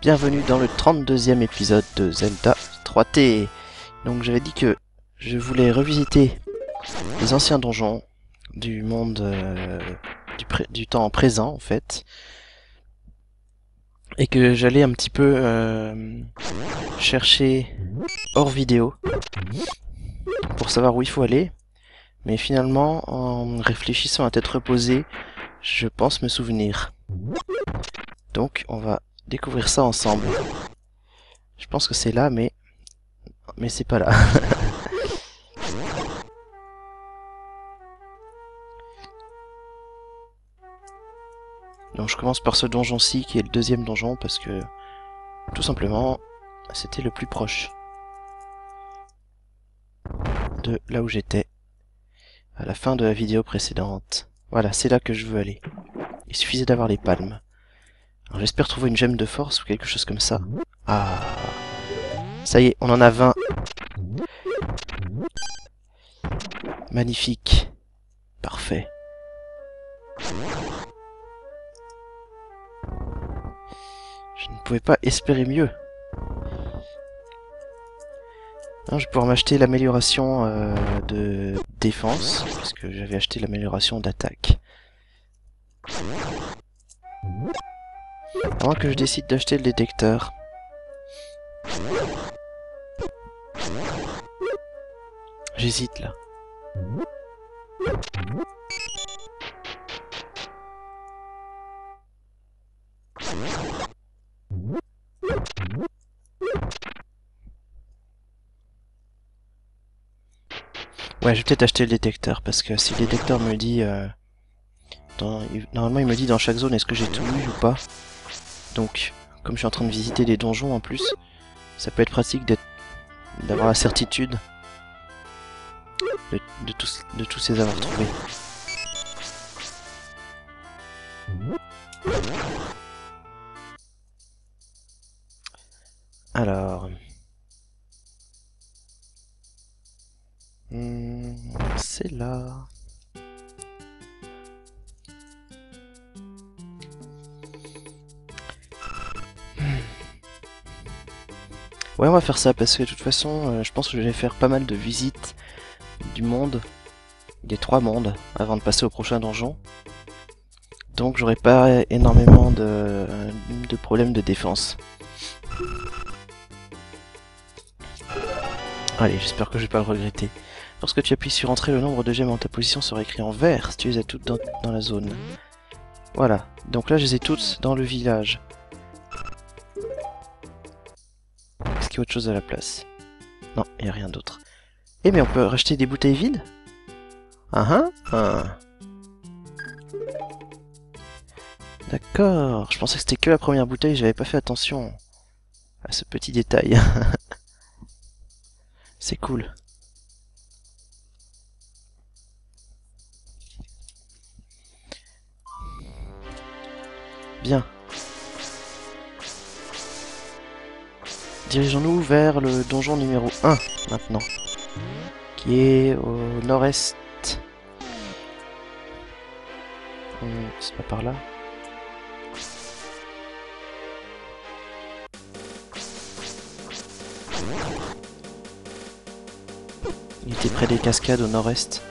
bienvenue dans le 32e épisode de Zelda 3T. Donc j'avais dit que je voulais revisiter les anciens donjons du monde euh, du, temps présent en fait. Et que j'allais un petit peu euh, chercher hors vidéo pour savoir où il faut aller. Mais finalement, en réfléchissant à tête reposée, je pense me souvenir. Donc on va découvrir ça ensemble. Je pense que c'est là, mais mais c'est pas là. Donc je commence par ce donjon-ci qui est le deuxième donjon parce que tout simplement c'était le plus proche de là où j'étais à la fin de la vidéo précédente. Voilà, c'est là que je veux aller. Il suffisait d'avoir les palmes. Alors, J'espère trouver une gemme de force ou quelque chose comme ça. Ah. Ça y est, on en a 20. Magnifique. Parfait. Je ne pouvais pas espérer mieux. Non, je vais pouvoir m'acheter l'amélioration euh, de défense, puisque j'avais acheté l'amélioration d'attaque. Moins que je décide d'acheter le détecteur. J'hésite là. Ouais, je vais peut-être acheter le détecteur, parce que si le détecteur me dit... euh, Normalement, il me dit dans chaque zone est-ce que j'ai tout eu ou pas. Donc, comme je suis en train de visiter des donjons en plus, ça peut être pratique d'avoir la certitude de, tous, les avoir trouvés. Alors... Hmm, c'est là. Ouais, on va faire ça parce que de toute façon, euh, je pense que je vais faire pas mal de visites du monde, des trois mondes, avant de passer au prochain donjon. Donc j'aurai pas énormément de, problèmes de défense. Allez, j'espère que je vais pas le regretter. Lorsque tu appuies sur Entrée, le nombre de gemmes en ta position sera écrit en vert si tu les as toutes dans, dans la zone. Voilà, donc là je les ai toutes dans le village. Autre chose à la place Non, il n'y a rien d'autre. Eh mais on peut racheter des bouteilles vides? Ah ah, ah. D'accord, je pensais que c'était que la première bouteille, j'avais pas fait attention à ce petit détail. C'est cool. Bien. Dirigeons-nous vers le donjon numéro 1 maintenant, qui est au nord-est. C'est pas par là. Il était près des cascades au nord-est.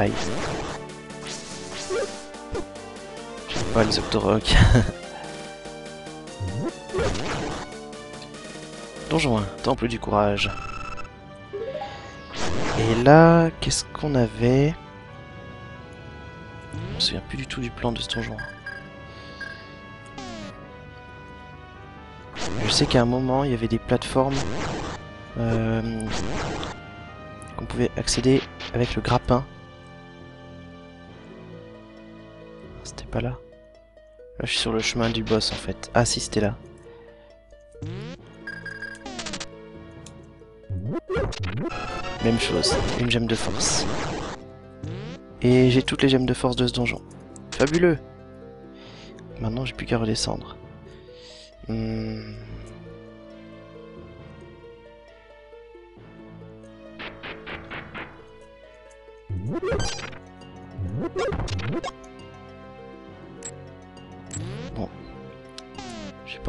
Aïe. J'aime pas les Octoroks. Donjon 1, Temple du Courage. Et là, qu'est-ce qu'on avait? Je me souviens plus du tout du plan de ce donjon. Je sais qu'à un moment, il y avait des plateformes euh, qu'on pouvait accéder avec le grappin. Pas là je suis sur le chemin du boss en fait. Ah si, c'était là. Même chose, une gemme de force. Et j'ai toutes les gemmes de force de ce donjon. Fabuleux Maintenant, j'ai plus qu'à redescendre. Hmm.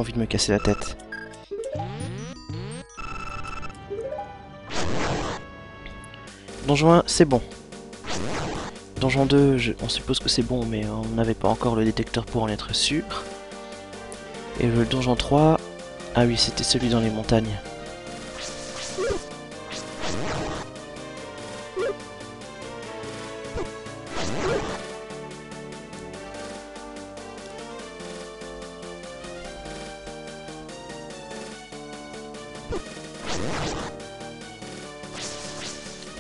Envie de me casser la tête. Donjon 1, c'est bon. Donjon 2, je- on suppose que c'est bon, mais on n'avait pas encore le détecteur pour en être sûr. Et le donjon 3, ah oui, c'était celui dans les montagnes.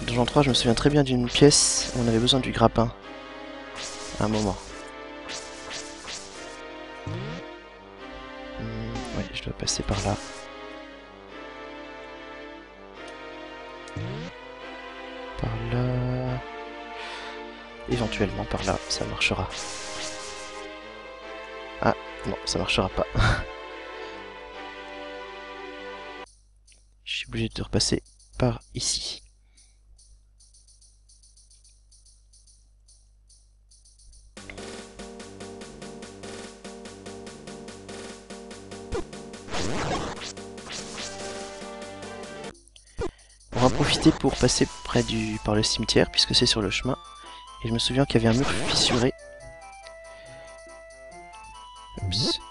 Donjon 3, je me souviens très bien d'une pièce où on avait besoin du grappin. À un moment. Hmm, ouais, je dois passer par là. Par là. Éventuellement par là, ça marchera. Ah, non, ça marchera pas. obligé de repasser par ici. On va profiter pour passer près du par le cimetière puisque c'est sur le chemin. Et je me souviens qu'il y avait un mur fissuré. Oups.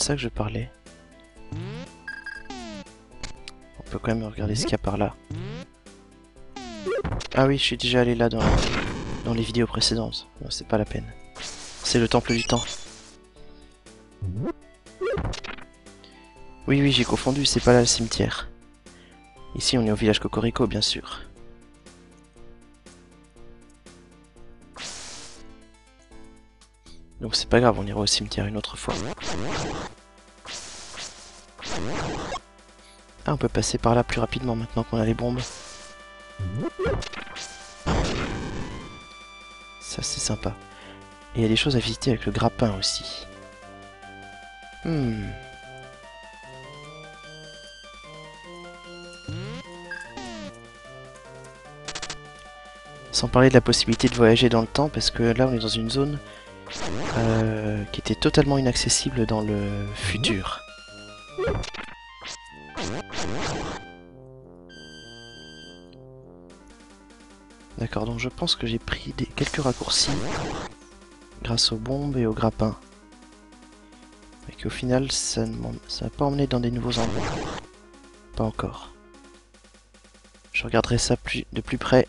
De ça que je parlais. On peut quand même regarder ce qu'il y a par là. Ah oui, je suis déjà allé là dans, dans les vidéos précédentes. C'est pas la peine. C'est le temple du temps. Oui, oui, j'ai confondu, c'est pas là le cimetière. Ici, on est au village Cocorico, bien sûr. C'est pas grave, on ira au cimetière une autre fois. Ah, on peut passer par là plus rapidement maintenant qu'on a les bombes. Ça, c'est sympa. Et il y a des choses à visiter avec le grappin aussi. Hmm. Sans parler de la possibilité de voyager dans le temps, parce que là on est dans une zone euh, qui était totalement inaccessible dans le futur. D'accord, donc je pense que j'ai pris quelques raccourcis grâce aux bombes et aux grappins. Et qu'au final, ça ne va pas emmené dans des nouveaux endroits. Pas encore. Je regarderai ça de plus près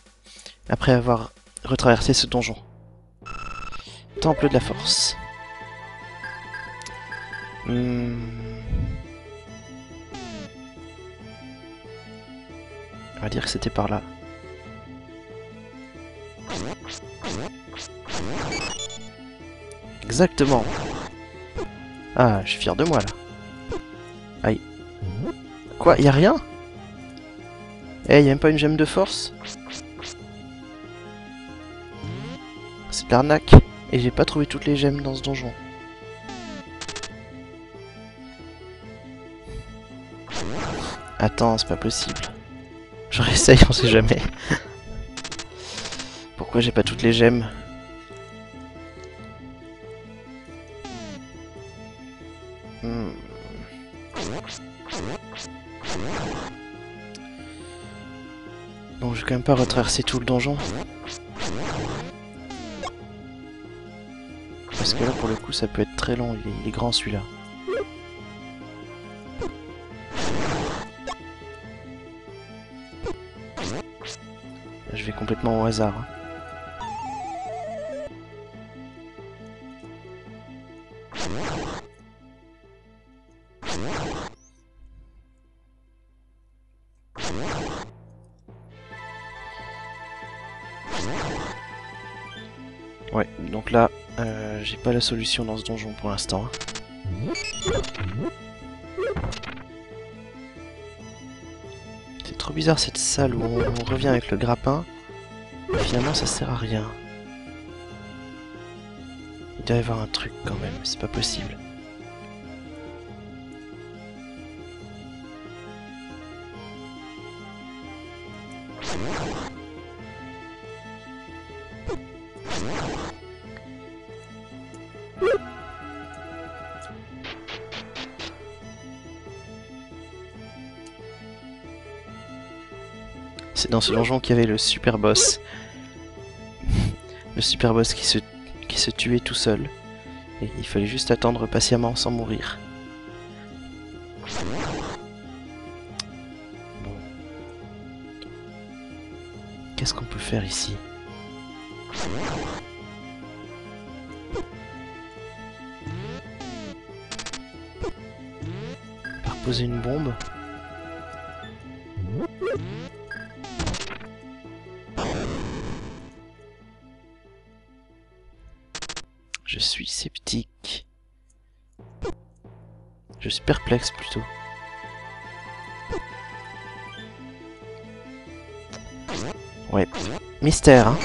après avoir retraversé ce donjon. Temple de la force. Hmm. On va dire que c'était par là. Exactement. Ah, je suis fier de moi là. Aïe. Quoi, y a rien? Eh, y a même pas une gemme de force? C'est de l'arnaque. Et j'ai pas trouvé toutes les gemmes dans ce donjon. Attends, c'est pas possible. Je réessaye, on sait jamais. Pourquoi j'ai pas toutes les gemmes? Hmm. Bon, je vais quand même pas retraverser tout le donjon. Parce que là, pour le coup, ça peut être très long. Il est, grand celui-là. Là, Je vais complètement au hasard. hein. J'ai pas la solution dans ce donjon pour l'instant. C'est trop bizarre cette salle où on, revient avec le grappin. Finalement, ça sert à rien. Il doit y avoir un truc quand même, c'est pas possible. C'est dans ce donjon qu'il y avait le super boss. le super boss qui se, tuait tout seul. Et il fallait juste attendre patiemment sans mourir. Bon. Qu'est-ce qu'on peut faire ici? Par poser une bombe? Je suis sceptique. Je suis perplexe plutôt. Ouais. Mystère, hein.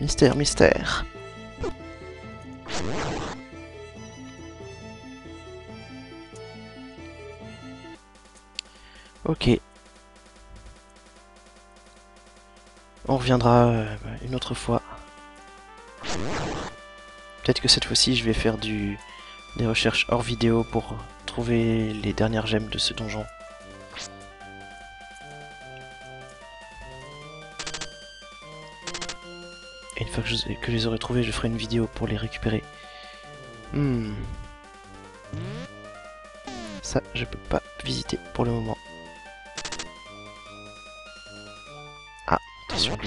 Mystère, mystère. Ok. On reviendra euh, une autre fois. Peut-être que cette fois-ci je vais faire du des recherches hors vidéo pour trouver les dernières gemmes de ce donjon. Et une fois que je, les aurai trouvées, je ferai une vidéo pour les récupérer. Hmm. Ça, je peux pas visiter pour le moment. Ah, attention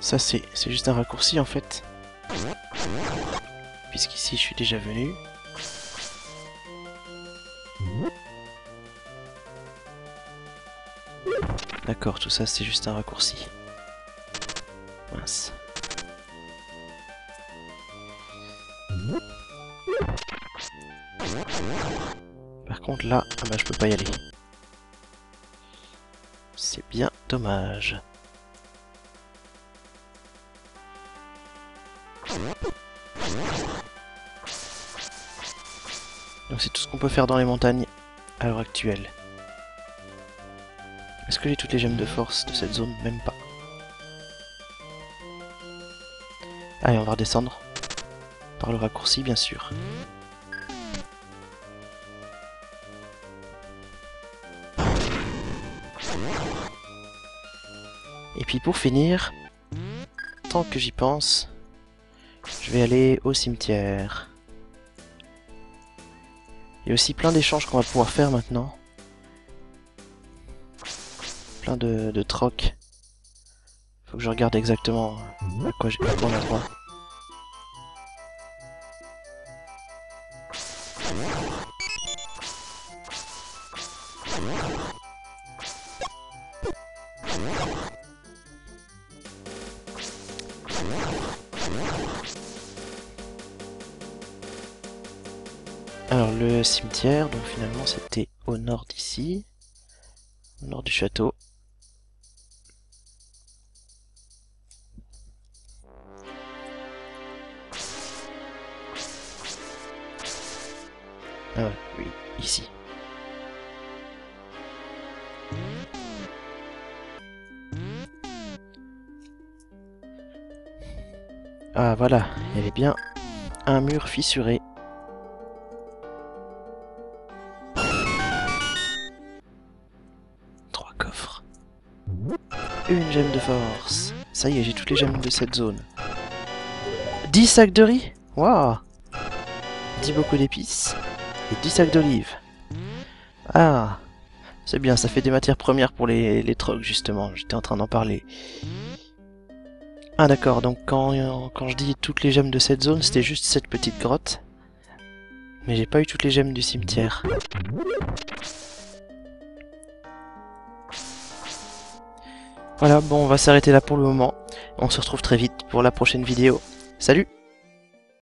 ça c'est c'est juste un raccourci en fait. Puisqu'ici je suis déjà venu. D'accord, tout ça c'est juste un raccourci. Mince. Par contre là, ah bah je peux pas y aller. C'est bien dommage. Donc c'est tout ce qu'on peut faire dans les montagnes à l'heure actuelle. Est-ce que j'ai toutes les gemmes de force de cette zone? Même pas. Allez, on va redescendre. Par le raccourci, bien sûr. Et puis pour finir, tant que j'y pense, je vais aller au cimetière. Il y a aussi plein d'échanges qu'on va pouvoir faire maintenant. Plein de, de trocs. Faut que je regarde exactement à quoi, j'ai- à quoi on a droit. Alors le cimetière, donc finalement c'était au nord d'ici, au nord du château. Ah oui, ici. Ah voilà, il y avait bien un mur fissuré. Trois coffres. Une gemme de force. Ça y est, j'ai toutes les gemmes de cette zone. 10 sacs de riz Waouh 10 beaucoup d'épices. Et 10 sacs d'olives. Ah C'est bien, ça fait des matières premières pour les, les trocs, justement. J'étais en train d'en parler. Ah d'accord, donc euh, quand, je dis toutes les gemmes de cette zone, c'était juste cette petite grotte. Mais j'ai pas eu toutes les gemmes du cimetière. Voilà, bon, on va s'arrêter là pour le moment. On se retrouve très vite pour la prochaine vidéo. Salut